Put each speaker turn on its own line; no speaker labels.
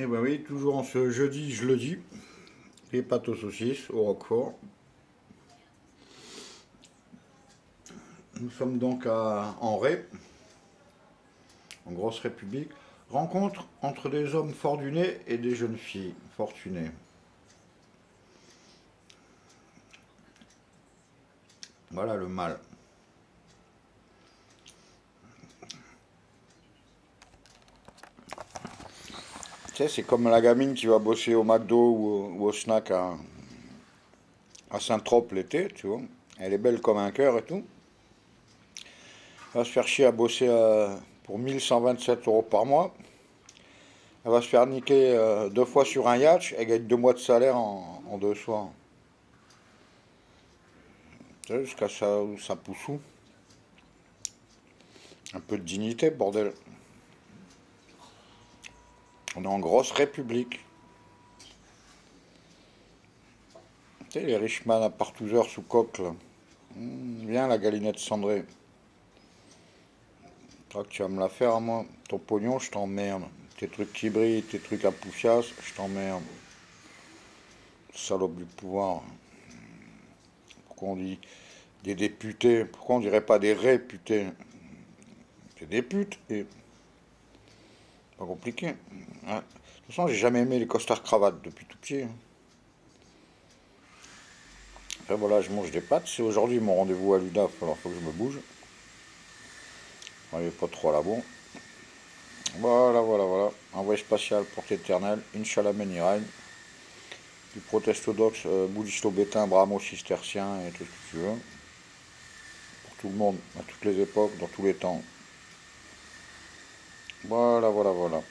Et ben oui, toujours en ce jeudi, je le dis, les pâtes aux saucisses au Roquefort. Nous sommes donc à, en Ré, en grosse république. Rencontre entre des hommes fortunés et des jeunes filles fortunées. Voilà le mal. C'est comme la gamine qui va bosser au McDo ou, au snack à, Saint-Trope l'été, tu vois. Elle est belle comme un cœur et tout. Elle va se faire chier à bosser euh, pour 1127 euros par mois. Elle va se faire niquer euh, deux fois sur un yacht. Elle gagne deux mois de salaire en, deux soirs. Jusqu'à ça, ça pousse où? Un peu de dignité, bordel. On est en grosse république. Tu sais, les Richman à partouzeurs sous coque, là. Mmh, viens, la galinette cendrée. Toi, tu vas me la faire moi. Ton pognon, je t'emmerde. Tes trucs qui brillent, tes trucs à poufias, je t'emmerde. Salope du pouvoir. Pourquoi on dit des députés? Pourquoi on dirait pas des réputés? Des putes. Pas compliqué. De toute façon, j'ai jamais aimé les costards cravates depuis tout petit. Après voilà, je mange des pâtes. C'est aujourd'hui mon rendez-vous à l'UDAF, alors faut que je me bouge. On pas trop là bon. Voilà, voilà, voilà. Envoyé spatial, porte éternelle, Inch'Allah Menirain. Du protestodoxe, euh, bouddhisto-bétain, brahmo, cistercien et tout ce que tu veux. Pour tout le monde, à toutes les époques, dans tous les temps. Voilà, voilà, voilà.